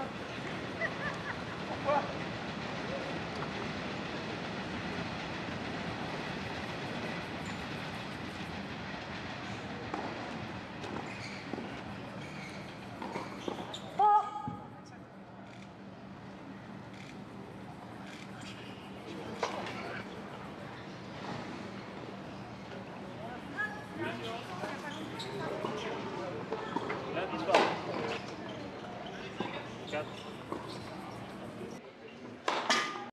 out. чат.